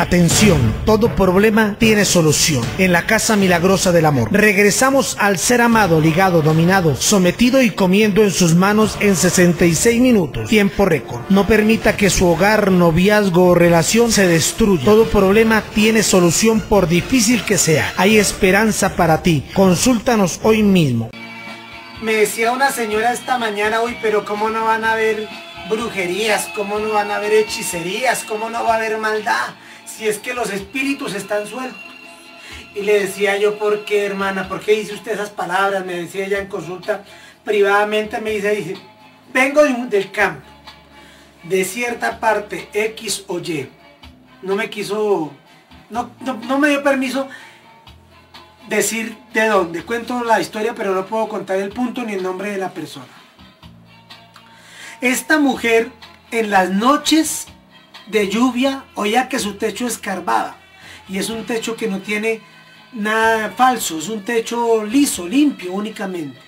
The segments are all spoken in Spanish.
Atención, todo problema tiene solución. En la Casa Milagrosa del Amor. Regresamos al ser amado, ligado, dominado, sometido y comiendo en sus manos en 66 minutos. Tiempo récord. No permita que su hogar, noviazgo o relación se destruya. Todo problema tiene solución por difícil que sea. Hay esperanza para ti. Consúltanos hoy mismo. Me decía una señora esta mañana hoy, pero ¿cómo no van a haber brujerías? ¿Cómo no van a haber hechicerías? ¿Cómo no va a haber maldad? Si es que los espíritus están sueltos. Y le decía yo, ¿por qué, hermana? ¿Por qué dice usted esas palabras? Me decía ella en consulta privadamente, me dice, dice, vengo del campo, de cierta parte X o Y. No me quiso, no, no, no me dio permiso decir de dónde. Cuento la historia, pero no puedo contar el punto ni el nombre de la persona. Esta mujer en las noches de lluvia oía que su techo escarbaba. Y es un techo que no tiene nada falso, es un techo liso, limpio únicamente.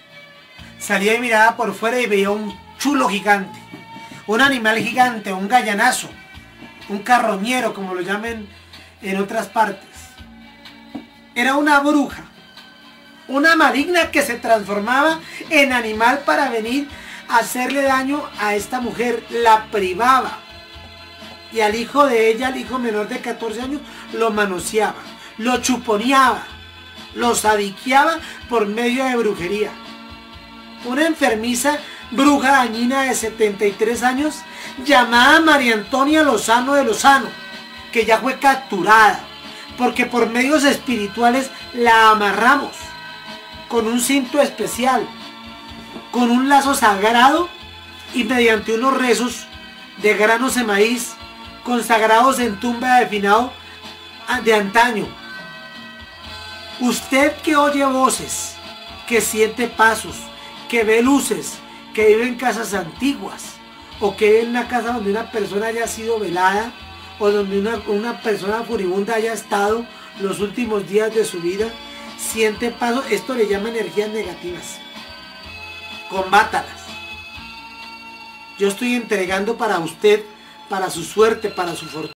Salía y miraba por fuera y veía un chulo gigante, un animal gigante, un gallanazo, un carroñero, como lo llamen en otras partes. Era una bruja, una maligna que se transformaba en animal para venir a hacerle daño a esta mujer, la privaba. Y al hijo de ella, al hijo menor de 14 años, lo manoseaba, lo chuponeaba, lo sadiqueaba por medio de brujería. Una enfermiza bruja dañina de 73 años llamada María Antonia Lozano de Lozano, que ya fue capturada, porque por medios espirituales la amarramos con un cinto especial, con un lazo sagrado y mediante unos rezos de granos de maíz consagrados en tumba de finado de antaño. Usted que oye voces, que siente pasos, que ve luces, que vive en casas antiguas, o que vive en una casa donde una persona haya sido velada, o donde una, una persona furibunda haya estado los últimos días de su vida, siente pasos, esto le llama energías negativas. Combátalas. Yo estoy entregando para usted, para su suerte, para su fortuna.